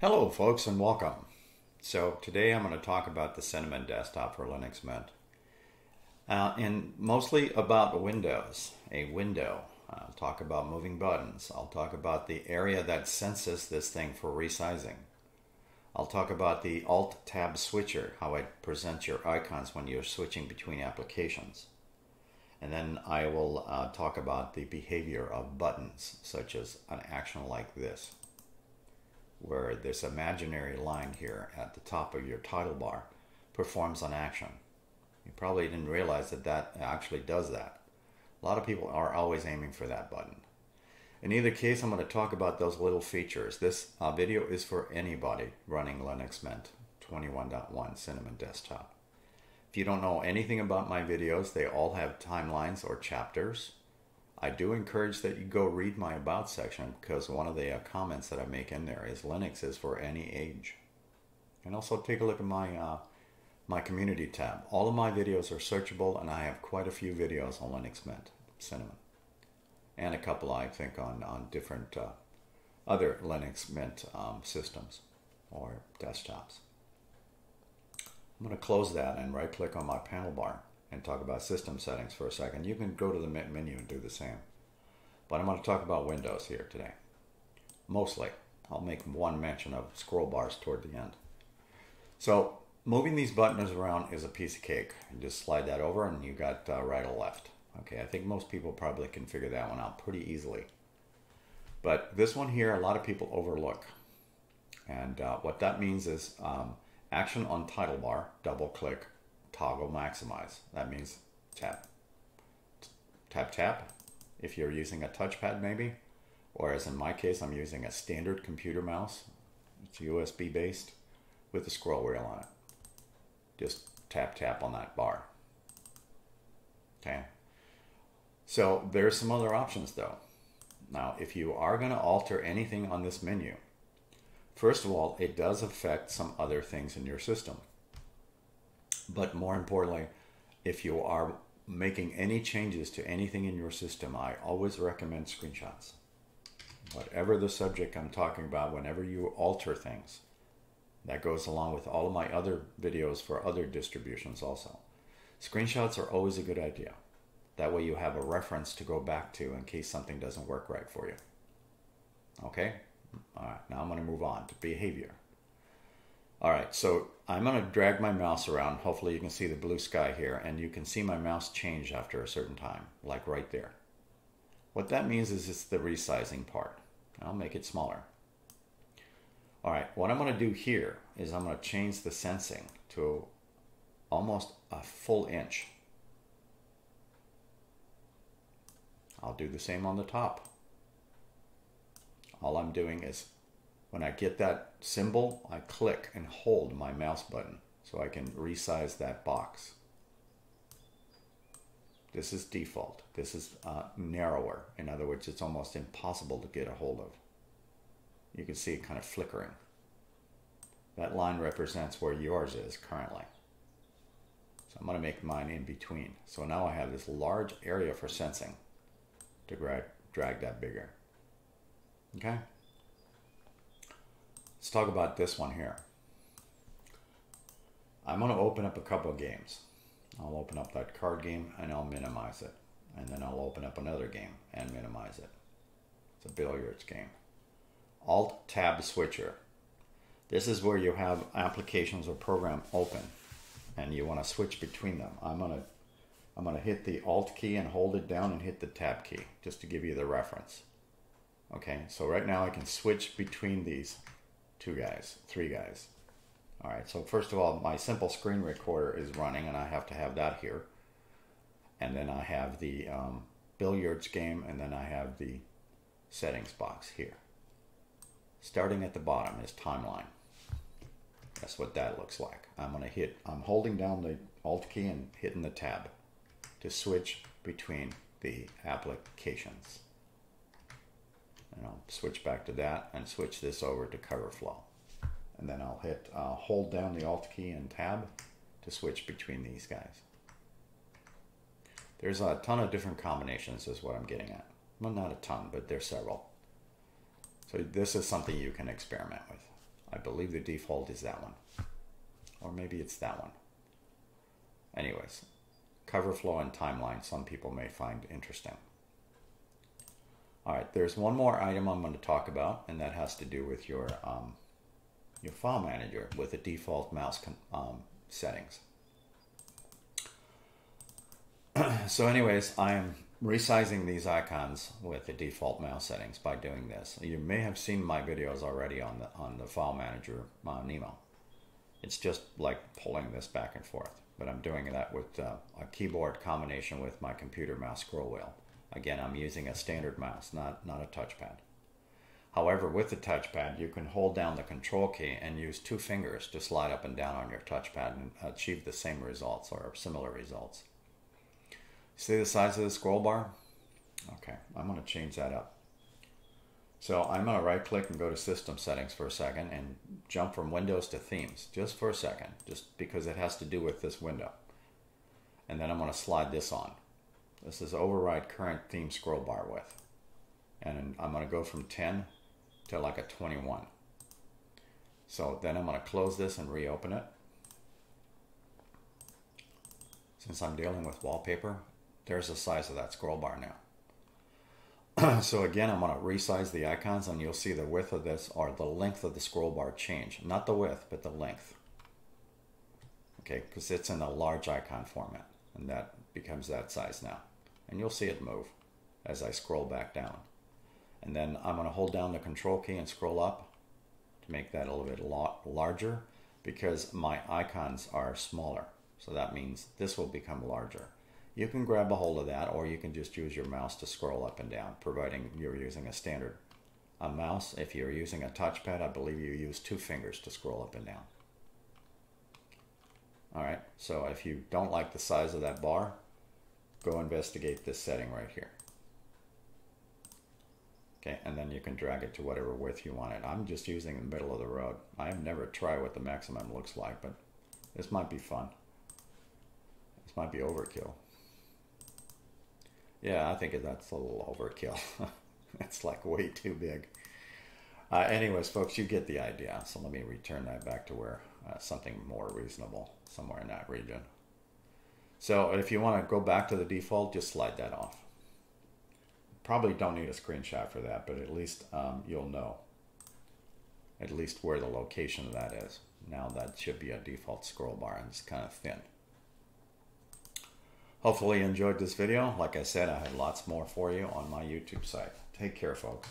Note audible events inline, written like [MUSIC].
Hello, folks, and welcome. So, today I'm going to talk about the Cinnamon desktop for Linux Mint, uh, and mostly about Windows, a window. I'll talk about moving buttons. I'll talk about the area that senses this thing for resizing. I'll talk about the Alt Tab switcher, how it presents your icons when you're switching between applications. And then I will uh, talk about the behavior of buttons, such as an action like this where this imaginary line here at the top of your title bar performs an action. You probably didn't realize that that actually does that. A lot of people are always aiming for that button. In either case, I'm going to talk about those little features. This uh, video is for anybody running Linux Mint 21.1 Cinnamon Desktop. If you don't know anything about my videos, they all have timelines or chapters. I do encourage that you go read my About section because one of the uh, comments that I make in there is Linux is for any age. And also take a look at my uh, my community tab. All of my videos are searchable and I have quite a few videos on Linux Mint, Cinnamon. And a couple I think on, on different uh, other Linux Mint um, systems or desktops. I'm going to close that and right click on my panel bar and talk about system settings for a second. You can go to the menu and do the same. But I'm going to talk about Windows here today. Mostly. I'll make one mention of scroll bars toward the end. So moving these buttons around is a piece of cake. You just slide that over and you got uh, right or left. Okay, I think most people probably can figure that one out pretty easily. But this one here, a lot of people overlook. And uh, what that means is um, action on title bar, double click, toggle maximize. That means tap, tap, tap. If you're using a touchpad maybe, or as in my case, I'm using a standard computer mouse. It's USB based with a scroll wheel on it. Just tap, tap on that bar. Okay. So there's some other options though. Now, if you are going to alter anything on this menu, first of all, it does affect some other things in your system. But more importantly, if you are making any changes to anything in your system, I always recommend screenshots. Whatever the subject I'm talking about, whenever you alter things, that goes along with all of my other videos for other distributions also. Screenshots are always a good idea. That way you have a reference to go back to in case something doesn't work right for you. Okay? All right, now I'm going to move on to behavior. All right, so I'm going to drag my mouse around. Hopefully you can see the blue sky here, and you can see my mouse change after a certain time, like right there. What that means is it's the resizing part. I'll make it smaller. All right, what I'm going to do here is I'm going to change the sensing to almost a full inch. I'll do the same on the top. All I'm doing is when I get that symbol, I click and hold my mouse button so I can resize that box. This is default. This is uh, narrower. In other words, it's almost impossible to get a hold of. You can see it kind of flickering. That line represents where yours is currently. So I'm going to make mine in between. So now I have this large area for sensing to drag, drag that bigger. Okay? Let's talk about this one here. I'm going to open up a couple of games. I'll open up that card game and I'll minimize it. And then I'll open up another game and minimize it. It's a billiards game. Alt Tab Switcher. This is where you have applications or program open and you want to switch between them. I'm going to I'm going to hit the Alt key and hold it down and hit the Tab key just to give you the reference. Okay, so right now I can switch between these two guys, three guys. All right, so first of all, my simple screen recorder is running and I have to have that here. And then I have the um, billiards game and then I have the settings box here. Starting at the bottom is timeline. That's what that looks like. I'm gonna hit, I'm holding down the Alt key and hitting the tab to switch between the applications and I'll switch back to that and switch this over to cover flow. And then I'll hit uh, hold down the Alt key and tab to switch between these guys. There's a ton of different combinations is what I'm getting at. Well, not a ton, but there's several. So this is something you can experiment with. I believe the default is that one. Or maybe it's that one. Anyways, cover flow and timeline some people may find interesting. All right, there's one more item I'm going to talk about, and that has to do with your um, your file manager with the default mouse um, settings. [CLEARS THROAT] so anyways, I'm resizing these icons with the default mouse settings by doing this. You may have seen my videos already on the on the file manager on Nemo. It's just like pulling this back and forth, but I'm doing that with uh, a keyboard combination with my computer mouse scroll wheel. Again, I'm using a standard mouse, not, not a touchpad. However, with the touchpad, you can hold down the control key and use two fingers to slide up and down on your touchpad and achieve the same results or similar results. See the size of the scroll bar? Okay, I'm going to change that up. So I'm going to right click and go to system settings for a second and jump from windows to themes just for a second, just because it has to do with this window. And then I'm going to slide this on. This is override current theme scroll bar width. And I'm going to go from 10 to like a 21. So then I'm going to close this and reopen it. Since I'm dealing with wallpaper, there's the size of that scroll bar now. [CLEARS THROAT] so again, I'm going to resize the icons and you'll see the width of this or the length of the scroll bar change. Not the width, but the length. Okay, because it's in a large icon format and that becomes that size now and you'll see it move as I scroll back down. And then I'm going to hold down the control key and scroll up to make that a little bit larger because my icons are smaller. So that means this will become larger. You can grab a hold of that or you can just use your mouse to scroll up and down, providing you're using a standard a mouse. If you're using a touchpad, I believe you use two fingers to scroll up and down. All right, so if you don't like the size of that bar, go investigate this setting right here. Okay, and then you can drag it to whatever width you want it. I'm just using the middle of the road. I've never tried what the maximum looks like, but this might be fun. This might be overkill. Yeah, I think that's a little overkill. [LAUGHS] it's like way too big. Uh, anyways, folks, you get the idea. So let me return that back to where uh, something more reasonable, somewhere in that region. So if you want to go back to the default, just slide that off. Probably don't need a screenshot for that, but at least um, you'll know at least where the location of that is. Now that should be a default scroll bar and it's kind of thin. Hopefully you enjoyed this video. Like I said, I have lots more for you on my YouTube site. Take care, folks.